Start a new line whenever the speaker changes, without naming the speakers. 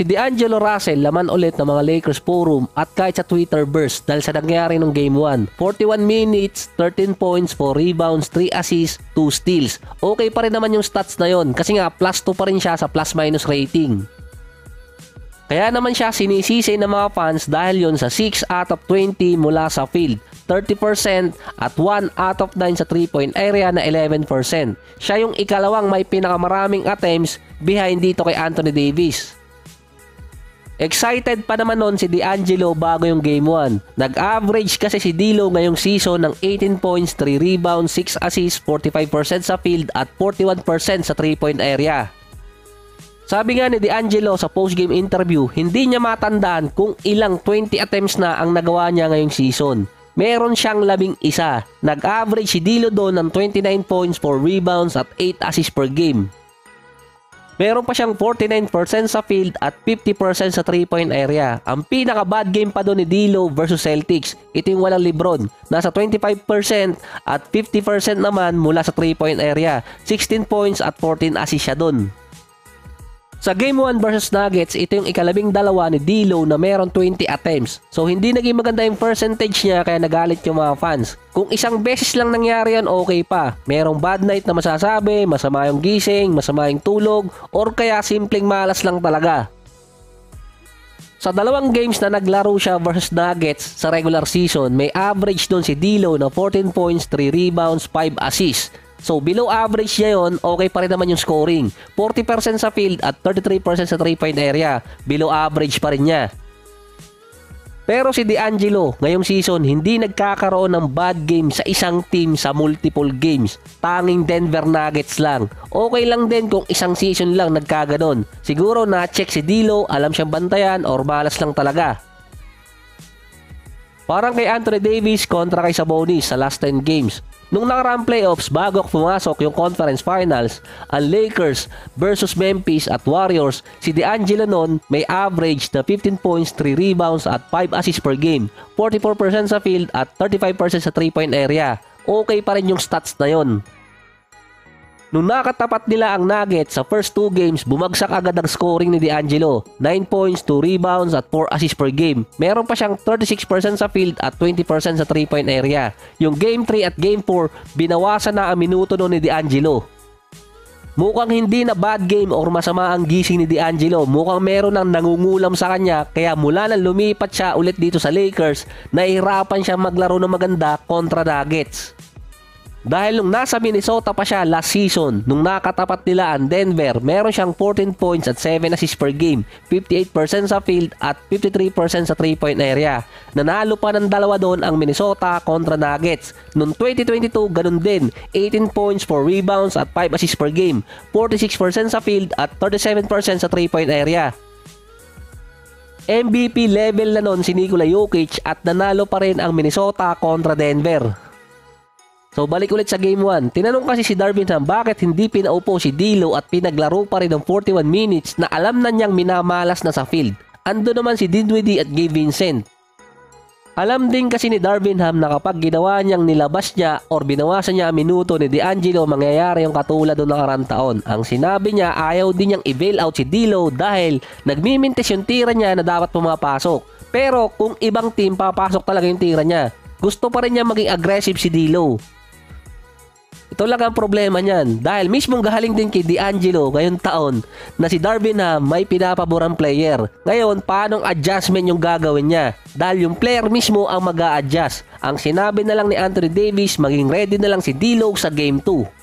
Si D'Angelo Russell laman ulit ng mga Lakers forum at kahit sa Twitter burst dahil sa nangyari ng Game 1. 41 minutes, 13 points, 4 rebounds, 3 assists, 2 steals. Okay pa rin naman yung stats na yon kasi nga plus 2 pa rin siya sa plus minus rating. Kaya naman siya sinisisi ng mga fans dahil yon sa 6 out of 20 mula sa field. 30% at 1 out of 9 sa 3-point area na 11%. Siya yung ikalawang may pinakamaraming attempts behind dito kay Anthony Davis. Excited pa naman noon si D'Angelo bago yung game 1. Nag-average kasi si D'Lo ngayong season ng 18 points, 3 rebounds, 6 assists, 45% sa field at 41% sa 3-point area. Sabi nga ni D'Angelo sa post-game interview, hindi niya matandaan kung ilang 20 attempts na ang nagawa niya ngayong season. Meron siyang labing isa. Nag-average si D'Lo doon ng 29 points, 4 rebounds at 8 assists per game. Meron pa siyang 49% sa field at 50% sa 3-point area. Ang pinaka-bad game pa doon ni D'Lo versus Celtics, ito yung walang Lebron. Nasa 25% at 50% naman mula sa 3-point area. 16 points at 14 assists siya doon. Sa Game 1 versus Nuggets, ito yung ikalabing dalawa ni D'Lo na meron 20 attempts. So hindi naging maganda yung percentage niya kaya nagalit yung mga fans. Kung isang beses lang nangyari yan, okay pa. Merong bad night na masasabi, masama yung gising, masama yung tulog, or kaya simpleng malas lang talaga. Sa dalawang games na naglaro siya versus Nuggets sa regular season, may average doon si D'Lo na 14 points, 3 rebounds, 5 assists. So below average niya yon, okay pa rin naman yung scoring. 40% sa field at 33% sa 3-point area. Below average pa rin niya. Pero si D'Angelo ngayong season hindi nagkakaroon ng bad game sa isang team sa multiple games. Tanging Denver Nuggets lang. Okay lang din kung isang season lang nagkaganon. Siguro na-check si Dilo, alam siyang bantayan or malas lang talaga. Parang kay Anthony Davis kontra kay Sabonis sa last 10 games. Nung nakaraang playoffs bago pumasok yung conference finals, ang Lakers versus Memphis at Warriors, si D'Angelo noon may average na 15 points, 3 rebounds at 5 assists per game, 44% sa field at 35% sa 3-point area. Okay pa rin yung stats na yon. Nung nakatapat nila ang Nuggets sa first two games, bumagsak agad ang scoring ni D'Angelo. 9 points, 2 rebounds at 4 assists per game. Meron pa siyang 36% sa field at 20% sa 3-point area. Yung game 3 at game 4, binawasan na ang minuto noon ni D'Angelo. Mukhang hindi na bad game or masama ang gising ni D'Angelo. Mukhang meron ng nangungulam sa kanya kaya mula nang lumipat siya ulit dito sa Lakers, nahihirapan siya maglaro ng maganda kontra Nuggets. Dahil nung nasa Minnesota pa siya last season, nung nakatapat nila ang Denver, meron siyang 14 points at 7 assists per game, 58% sa field at 53% sa 3-point area. Nanalo pa ng dalawa doon ang Minnesota kontra Nuggets. Noong 2022, ganun din, 18 points, 4 rebounds at 5 assists per game, 46% sa field at 37% sa 3-point area. MVP level na noon si Nikola Jokic at nanalo pa rin ang Minnesota kontra Denver. So balik ulit sa game 1. Tinanong kasi si Darvin Ham bakit hindi pinaupo si Dilo at pinaglaro pa rin ng 41 minutes na alam na niyang minamalas na sa field. Ando naman si Dinwiddie at Gabe Vincent. Alam din kasi ni Darvin Ham na kapag ginawa niyang nilabas niya or binawasan niya ang minuto ni D'Angelo mangyayari yung katulad ng nakarang taon. Ang sinabi niya ayaw din niyang i-bail out si Dilo dahil nagmimintis yung tira niya na dapat pumapasok. Pero kung ibang team papasok talaga yung tira niya, gusto pa rin niya maging aggressive si Dilo. Ito lang ang problema niyan. Dahil mismong gahaling din kay D'Angelo ngayon taon na si Darvin na may pinapaborang player. Ngayon, paanong adjustment yung gagawin niya? Dahil yung player mismo ang mag adjust Ang sinabi na lang ni Anthony Davis, maging ready na lang si D'Lo sa Game 2.